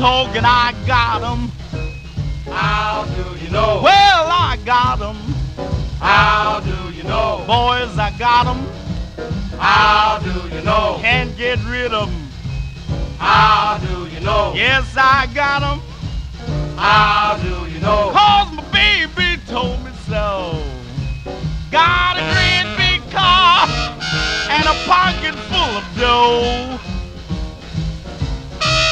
talking, I got 'em. How do you know? Well, I got 'em. How do you know? Boys, I got 'em. How do you know? Can't get rid of 'em. How do you know? Yes, I got 'em. How do you know? Cause my baby told me so. Got a great big car and a pocket full of dough.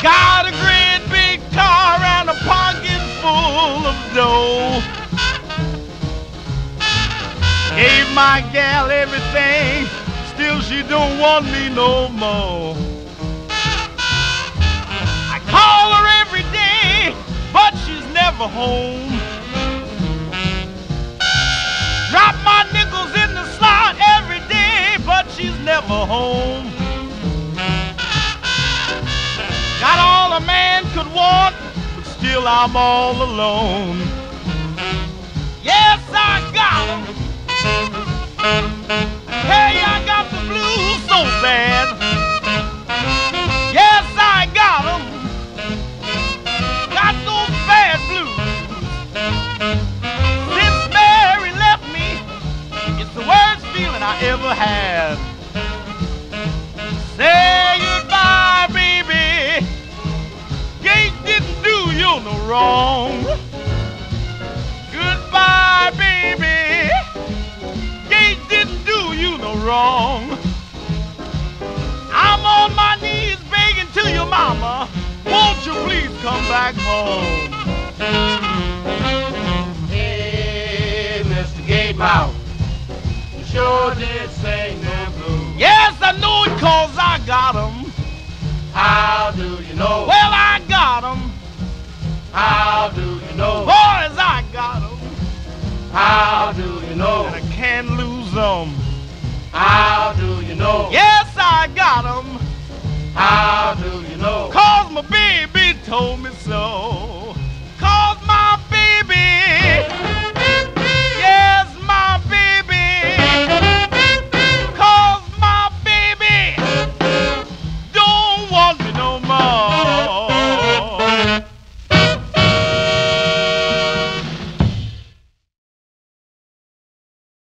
Got a great big car and a pocket full of dough. Gave my gal everything, still she don't want me no more. But still I'm all alone. Yes, I got 'em. Hey, I got the blues so bad. Yes, I got 'em. Got those bad blues. Since Mary left me, it's the worst feeling I ever had. on the wrong. Goodbye, baby. Gate didn't do you no wrong. I'm on my knees begging to your mama. Won't you please come back home? Hey, Mr. Gatemouth. You sure did sing them blues. Yes, I know it cause I got 'em. How do you know? I can't lose them.